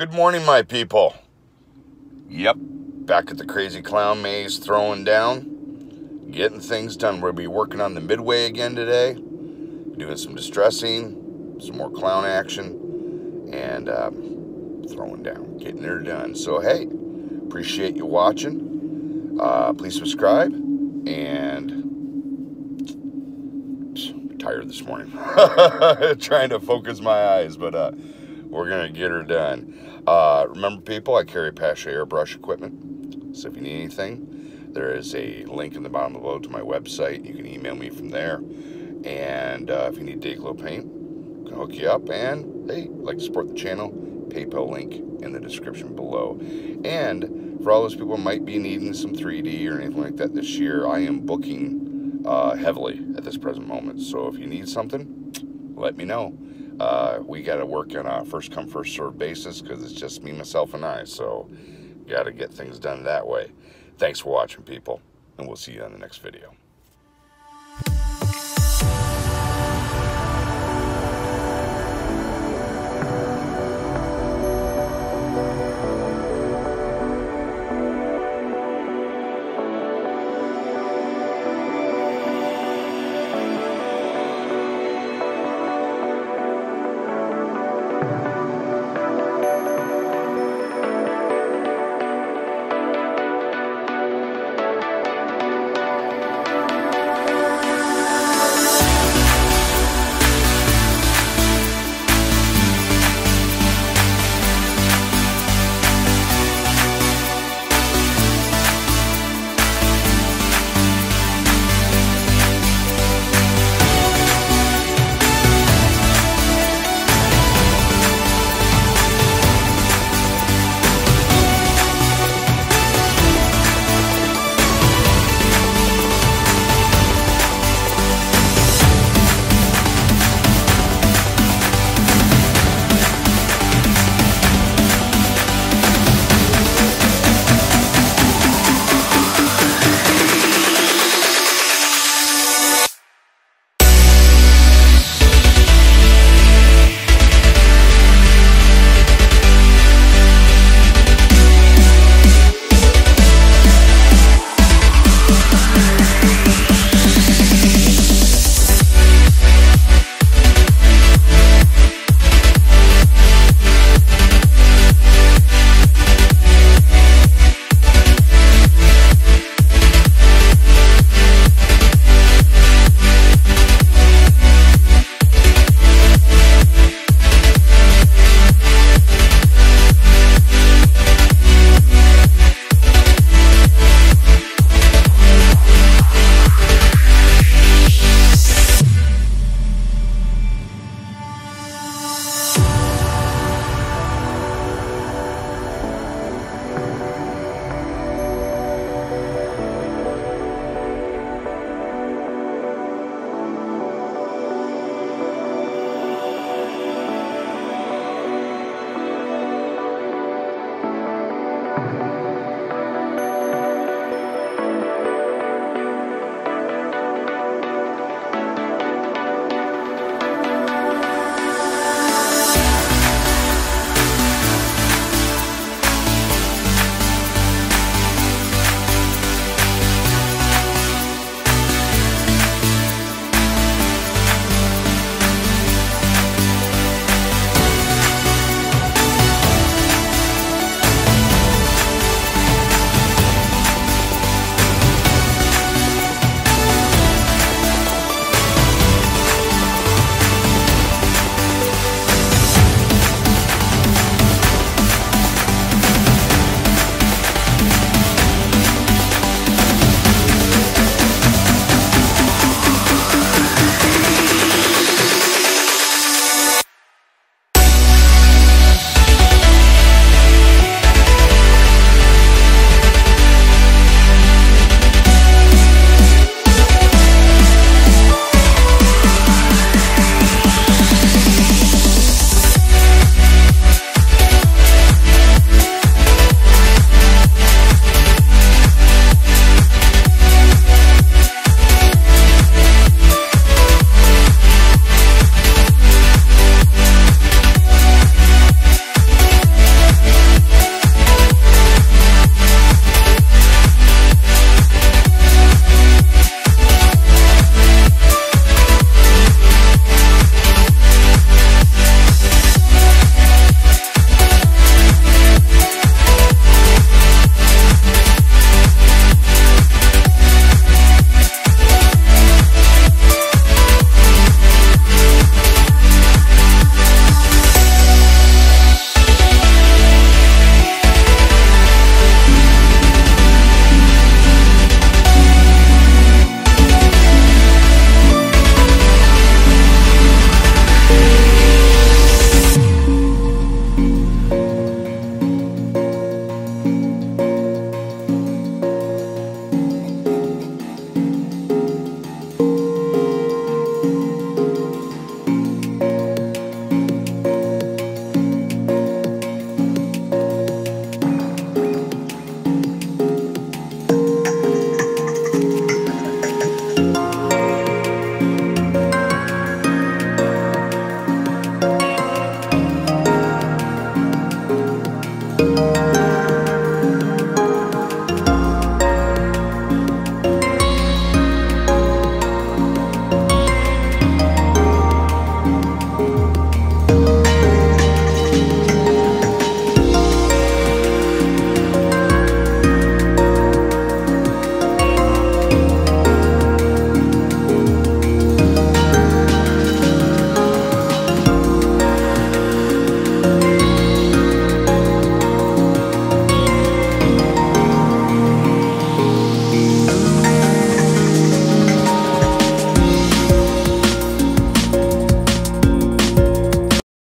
Good morning, my people. Yep, back at the Crazy Clown Maze throwing down, getting things done. We'll be working on the midway again today, doing some distressing, some more clown action, and um, throwing down, getting her done. So, hey, appreciate you watching. Uh, please subscribe, and tired this morning. Trying to focus my eyes, but uh, we're to get her done. Uh, remember, people, I carry Paasche airbrush equipment. So if you need anything, there is a link in the bottom below to my website. You can email me from there. And uh, if you need Dayglo paint, can hook you up. And hey, like to support the channel, PayPal link in the description below. And for all those people might be needing some 3D or anything like that this year, I am booking uh, heavily at this present moment. So if you need something, let me know uh, we got to work on a first come first serve basis because it's just me myself and i so got to get things done that way. Thanks for watching people and we'll see you on the next video